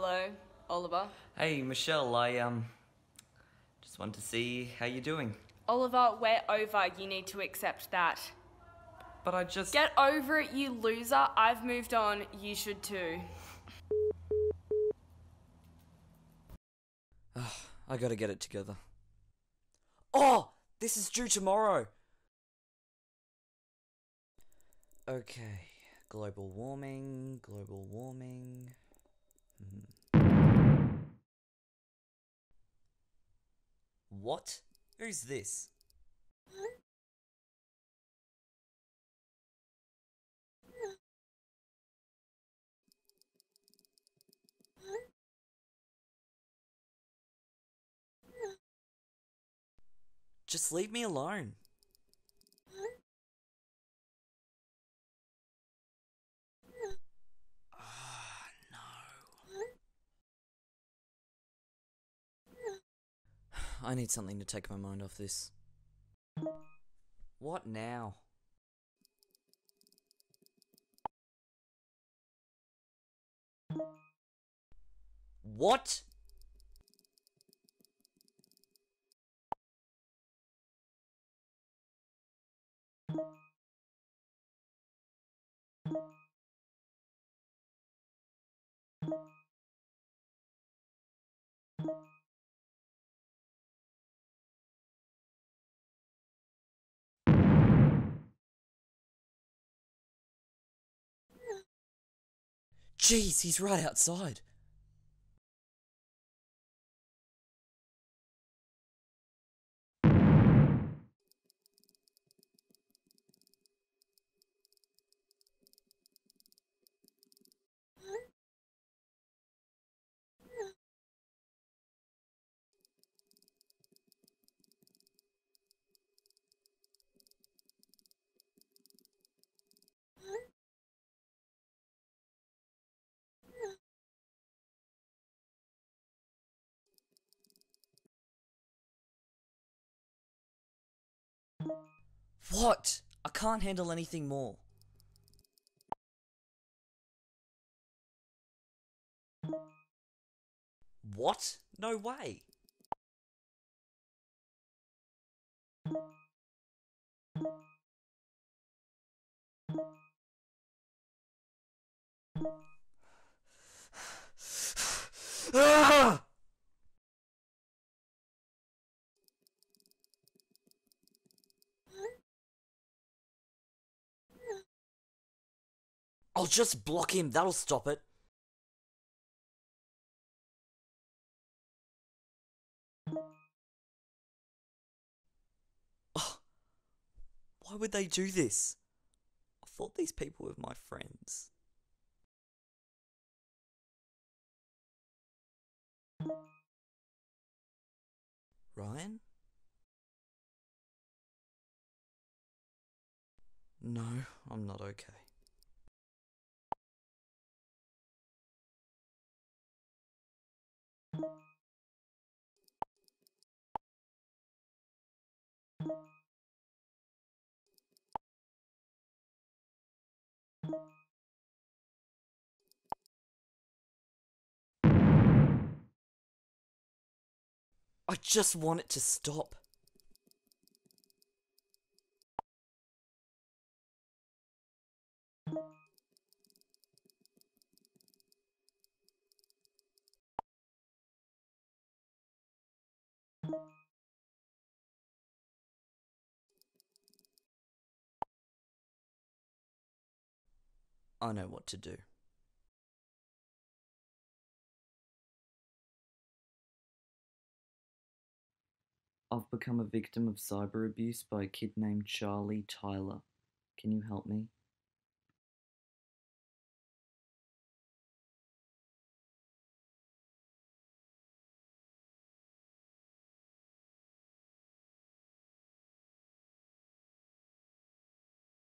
Hello, Oliver. Hey, Michelle, I, um, just want to see how you're doing. Oliver, we're over. You need to accept that. But I just. Get over it, you loser. I've moved on. You should too. I gotta get it together. Oh! This is due tomorrow! Okay. Global warming, global warming. Hmm. What? Who's this? Just leave me alone. Ah, no. I need something to take my mind off this. What now? What? Jeez, he's right outside. What? I can't handle anything more. What? No way. Ah! I'll just block him, that'll stop it. Oh, why would they do this? I thought these people were my friends. Ryan? No, I'm not okay. I just want it to stop. I know what to do. I've become a victim of cyber abuse by a kid named Charlie Tyler. Can you help me?